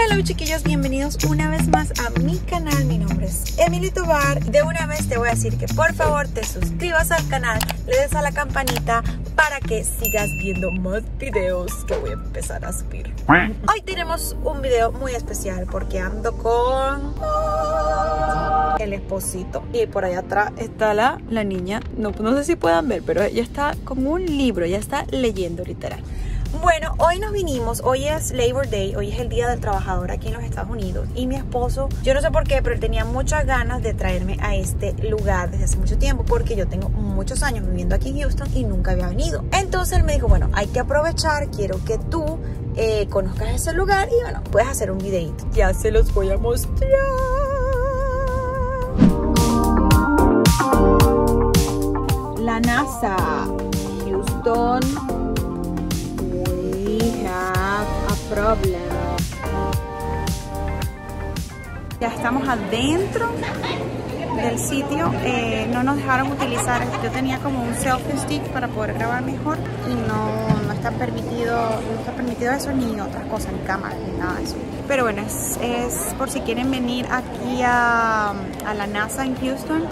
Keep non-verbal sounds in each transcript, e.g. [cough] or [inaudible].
Hola chiquillos, bienvenidos una vez más a mi canal. Mi nombre es Emily Tobar. De una vez te voy a decir que por favor te suscribas al canal, le des a la campanita para que sigas viendo más videos que voy a empezar a subir. Hoy tenemos un video muy especial porque ando con el esposito y por allá atrás está la, la niña. No, no sé si puedan ver, pero ella está con un libro, ya está leyendo literal. Bueno, hoy nos vinimos, hoy es Labor Day, hoy es el Día del Trabajador aquí en los Estados Unidos y mi esposo, yo no sé por qué, pero él tenía muchas ganas de traerme a este lugar desde hace mucho tiempo porque yo tengo muchos años viviendo aquí en Houston y nunca había venido. Entonces él me dijo, bueno, hay que aprovechar, quiero que tú eh, conozcas ese lugar y bueno, puedes hacer un videito. Ya se los voy a mostrar. La NASA, Houston, Ya estamos adentro del sitio. Eh, no nos dejaron utilizar, yo tenía como un selfie stick para poder grabar mejor y no, no está permitido, no está permitido eso ni otras cosas, ni cámara, ni nada de eso. Pero bueno, es, es por si quieren venir aquí a, a la NASA en Houston.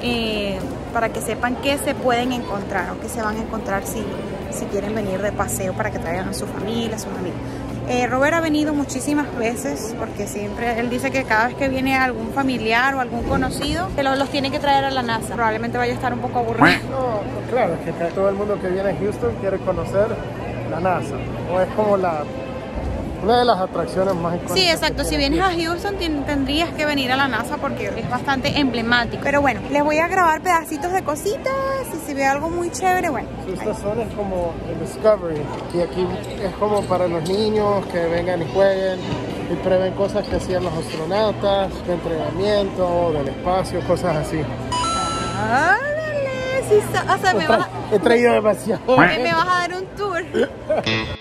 Eh, para que sepan qué se pueden encontrar o qué se van a encontrar si, si quieren venir de paseo para que traigan a su familia, a sus amigos. Eh, Robert ha venido muchísimas veces porque siempre él dice que cada vez que viene algún familiar o algún conocido, que los, tiene que traer a la NASA. Probablemente vaya a estar un poco aburrido. No, pues claro, es que todo el mundo que viene a Houston quiere conocer la NASA. O es como la una de las atracciones más importantes. Sí, exacto. Si vienes a Houston tendrías que venir a la NASA porque es bastante emblemático. Pero bueno, les voy a grabar pedacitos de cositas. Si se ve algo muy chévere, bueno. esta zona es como el Discovery. Y aquí es como para los niños que vengan y jueguen y prueben cosas que hacían los astronautas, de entrenamiento, del espacio, cosas así. ¡Ándale! Sí, o sea, me vas a... He traído demasiado. Me vas a dar un tour. [laughs]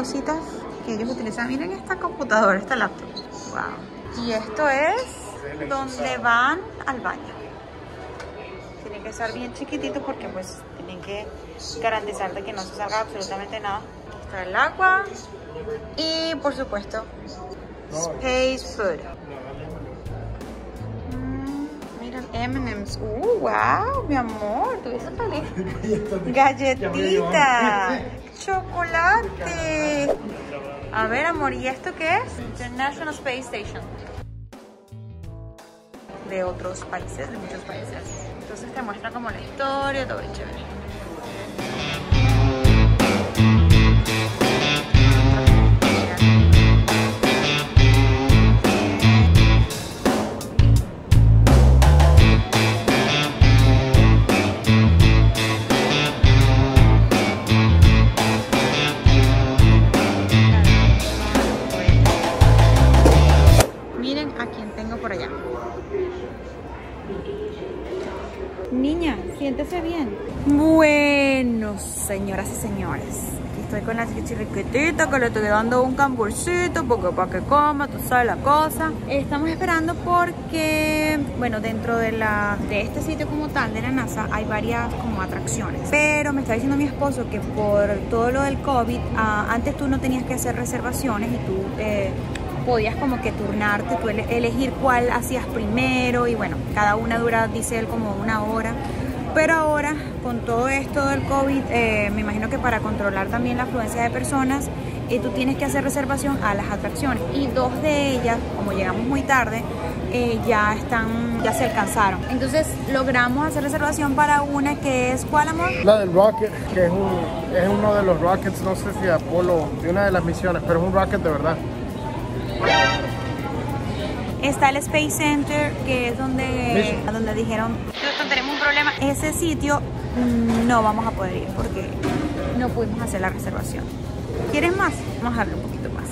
cositas que ellos utilizan. Miren esta computadora, esta laptop. Wow. Y esto es donde van al baño. Tienen que estar bien chiquititos porque pues tienen que garantizar de que no se salga absolutamente nada. Aquí está el agua. Y por supuesto, Space Food. Mm, miren, M&M's. Uh, wow, mi amor, tuviste feliz. [laughs] Galletita chocolate. A ver, amor, ¿y esto qué es? International Space Station. De otros países, de muchos países. Entonces te muestra como la historia, todo chévere. Bueno, señoras y señores. Aquí estoy con la chirriquitita que le estoy dando un camburcito porque para que coma, tú sabes la cosa. Estamos esperando porque, bueno, dentro de, la, de este sitio como tal, de la NASA, hay varias como atracciones. Pero me está diciendo mi esposo que por todo lo del COVID, ah, antes tú no tenías que hacer reservaciones y tú... Eh, podías como que turnarte, tú elegir cuál hacías primero y bueno, cada una dura, dice él, como una hora. Pero ahora, con todo esto del COVID, eh, me imagino que para controlar también la afluencia de personas, eh, tú tienes que hacer reservación a las atracciones. Y dos de ellas, como llegamos muy tarde, eh, ya están, ya se alcanzaron. Entonces logramos hacer reservación para una que es, ¿cuál amor? La del Rocket, que es, un, es uno de los Rockets, no sé si Apolo, de una de las misiones, pero es un Rocket de verdad. Está el Space Center, que es donde, donde dijeron, tenemos un problema. Ese sitio no vamos a poder ir porque no pudimos hacer la reservación. ¿Quieres más? Vamos a darle un poquito más.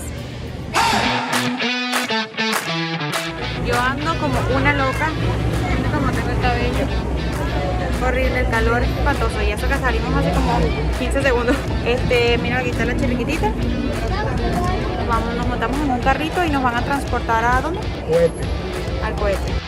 Yo ando como una loca. como tengo el cabello. Horrible, el calor es espantoso. Y eso que salimos hace como 15 segundos. Este, mira, aquí está la chiriquitita. Vamos, nos montamos en un carrito y nos van a transportar a dónde? Cohete. Al cohete.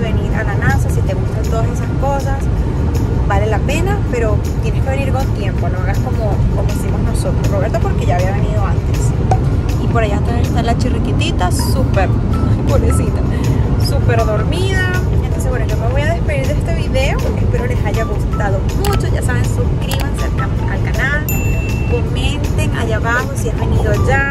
venir a la NASA, si te gustan todas esas cosas, vale la pena, pero tienes que venir con tiempo, no hagas como, como hicimos nosotros. Roberto porque ya había venido antes. Y por allá está la chirriquitita, súper, pobrecita, súper dormida. Entonces bueno, yo me voy a despedir de este video, espero les haya gustado mucho. Ya saben, suscríbanse al, al canal, comenten allá abajo si has venido ya.